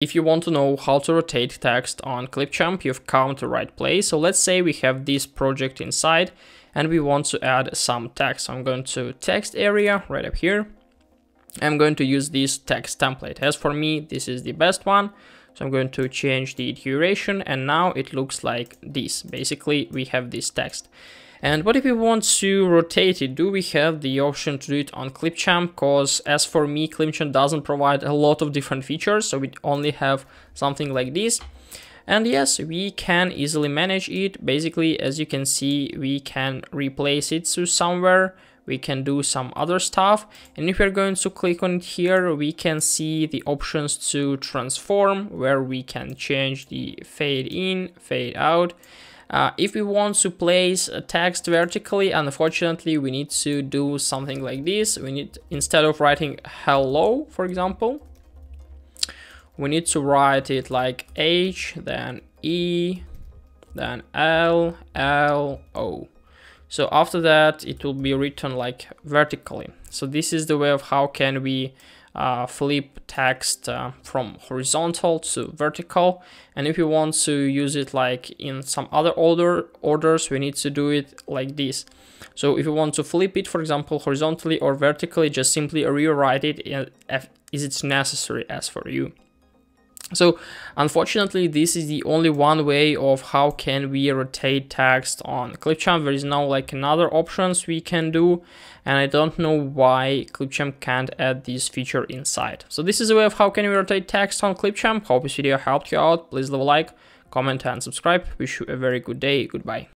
If you want to know how to rotate text on Clipchamp, you've come to the right place. So let's say we have this project inside and we want to add some text. I'm going to text area right up here. I'm going to use this text template. As for me, this is the best one. So I'm going to change the duration and now it looks like this. Basically, we have this text. And what if we want to rotate it? Do we have the option to do it on Clipchamp? Because as for me, Clipchamp doesn't provide a lot of different features, so we only have something like this. And yes, we can easily manage it. Basically, as you can see, we can replace it to somewhere. We can do some other stuff. And if we're going to click on it here, we can see the options to transform, where we can change the fade in, fade out. Uh, if we want to place a text vertically, unfortunately, we need to do something like this. We need, instead of writing hello, for example, we need to write it like H, then E, then L, L, O. So after that, it will be written like vertically. So this is the way of how can we uh, flip text uh, from horizontal to vertical. And if you want to use it like in some other order orders, we need to do it like this. So if you want to flip it, for example, horizontally or vertically, just simply rewrite it if it's necessary as for you. So unfortunately, this is the only one way of how can we rotate text on Clipchamp. There is no like another options we can do. And I don't know why Clipchamp can't add this feature inside. So this is a way of how can we rotate text on Clipchamp. Hope this video helped you out. Please leave a like, comment and subscribe. Wish you a very good day. Goodbye.